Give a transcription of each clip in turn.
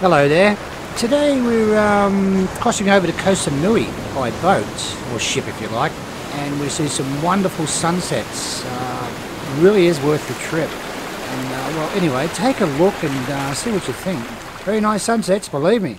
Hello there. Today we're um, crossing over to Koh Samui by boat, or ship if you like, and we see some wonderful sunsets. Uh, really is worth the trip. And uh, well, anyway, take a look and uh, see what you think. Very nice sunsets, believe me.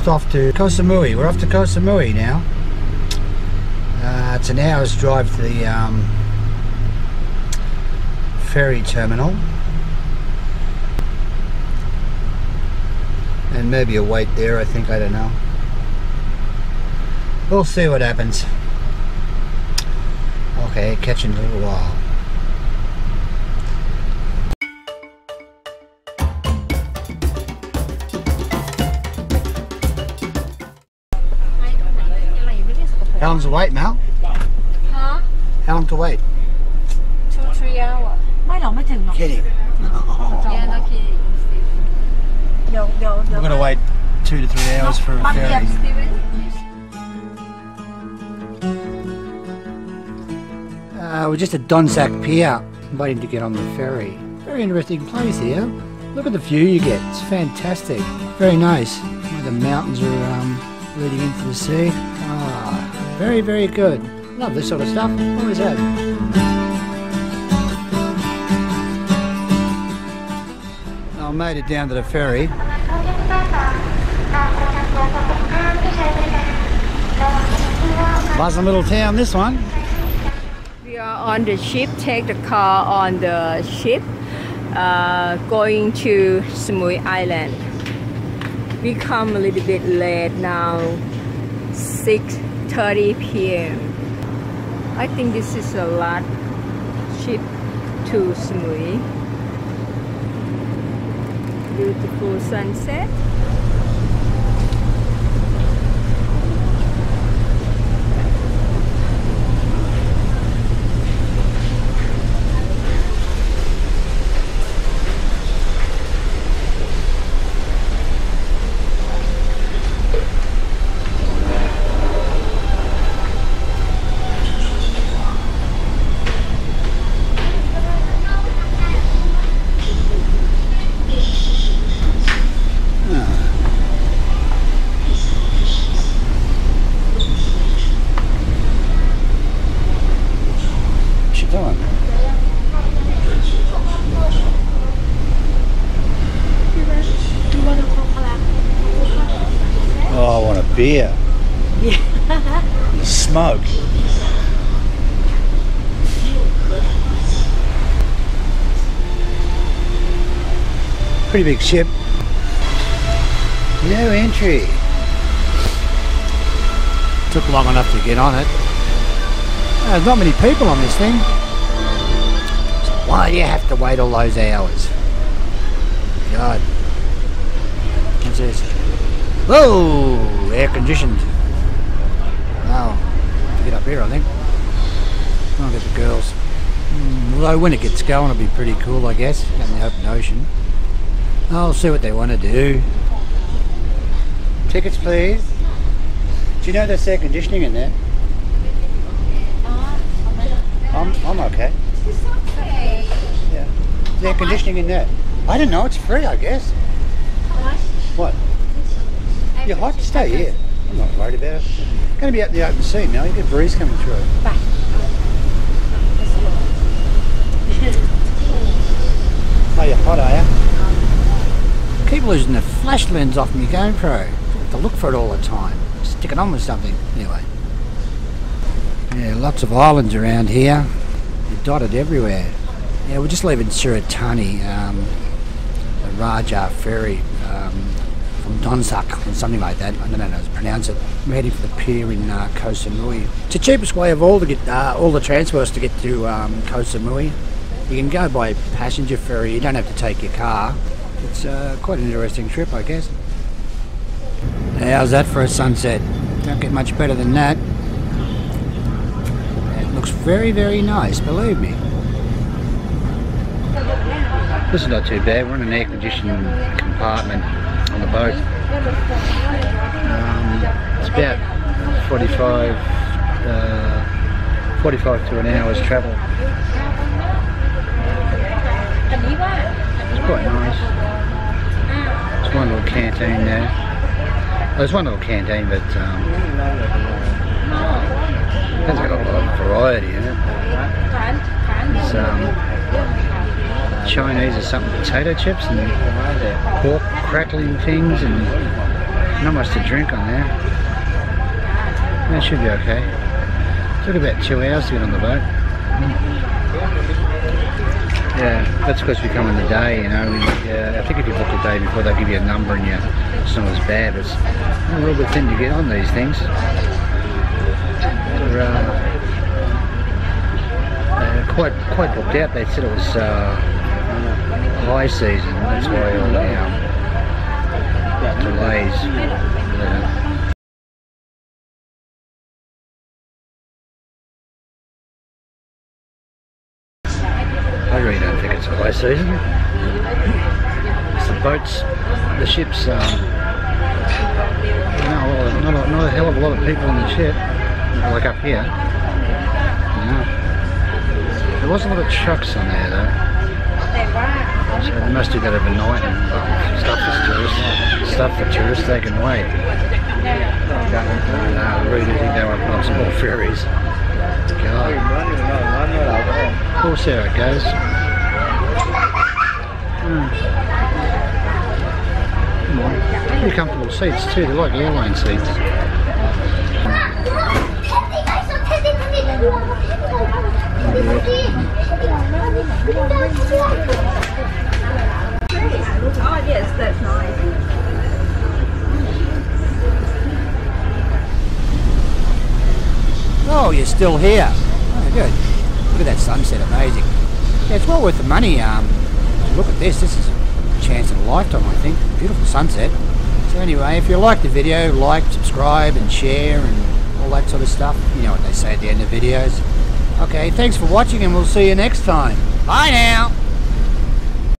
Just off to Koh Samui. We're off to Koh Samui now. Uh, it's an hour's drive to the um, ferry terminal. And maybe a wait there, I think, I don't know. We'll see what happens. Okay, catch you in a little while. How long to wait, Mel? Huh? How long to wait? Two, three hours. ไม่หรอกไม่ถึงหรอก Kidding. Yeah, not kidding. เดี๋ยวเดี๋ยวเดี๋ยว We're gonna wait two to three hours for a ferry. Stephen? Uh, we're just at Donsak Pier, waiting to get on the ferry. Very interesting place here. Look at the view you get. It's fantastic. Very nice. Where the mountains are um, leading into the sea. Very, very good. Love this sort of stuff. Always have. I made it down to the ferry. Buzzing little town, this one. We are on the ship. Take the car on the ship, uh, going to Samui Island. We come a little bit late now, 6:30 p.m. I think this is a lot cheap to Samui. Beautiful sunset. What you doing? Oh, I want a beer. Yeah. Smoke. Pretty big ship. No entry. Took long enough to get on it. There's not many people on this thing. So why do you have to wait all those hours? God. What's this? Whoa! Air conditioned. Wow. To get up here, I think. I'll get the girls. Hmm, although when it gets going, it'll be pretty cool, I guess, out in the open ocean. I'll see what they want to do. Tickets, please. Do you know there's air conditioning in there? I'm, I'm okay. Yeah. There's air conditioning in there. I don't know, it's free, I guess. What? You're hot? Stay here. I'm not worried about it. Going to be out in the open sea now. You get a breeze coming through. Oh, you're hot, are you? Keep losing the flash lens off my GoPro. Have to look for it all the time. Stick it on with something. Anyway. Yeah, lots of islands around here. They're dotted everywhere. Yeah, we're just leaving Surat Thani, um, the Raja ferry um, from Donsak or something like that. I don't know how to pronounce it. We're heading for the pier in uh, Koh Samui. It's the cheapest way of all to get uh, all the transfers to get to um, Koh Samui. You can go by passenger ferry. You don't have to take your car. It's uh, quite an interesting trip, I guess. How's that for a sunset? Don't get much better than that. It looks very, very nice, believe me. This is not too bad. We're in an air-conditioned compartment on the boat. Um, it's about 45, uh, 45 to an hour's travel. It's quite nice. There's one little canteen there. There's one little canteen, but um, hasn't got a lot of variety in it. It's um, Chinese or something, potato chips and pork crackling things and not much to drink on there. That should be okay. Took about two hours to get on the boat. Yeah, that's because we come in the day, you know. We, uh, I think if you book the day before, they'll give you a number and you, it's not as bad. It's a real good thing to get on these things. They're uh, quite quite booked out. They said it was uh, high season. That's why all um, delays. Uh, I really don't think it's high season. It's the boats, the ships, um, not, a not, a, not a hell of a lot of people on the ship, like up here. No. There was a lot of trucks on there though. So they must do that overnight and stuff for tourists. Stuff for tourists they can wait. No, I really think they want to some more ferries. God. Course there it goes. On. Pretty comfortable seats too, they're like airline seats. Oh that's nice. Oh, you're still here. Oh, good. Look at that sunset, amazing. Yeah, it's well worth the money. Um, look at this. This is a chance of a lifetime, I think. Beautiful sunset. So anyway, if you liked the video, like, subscribe, and share, and all that sort of stuff. You know what they say at the end of videos. Okay, thanks for watching, and we'll see you next time. Bye now.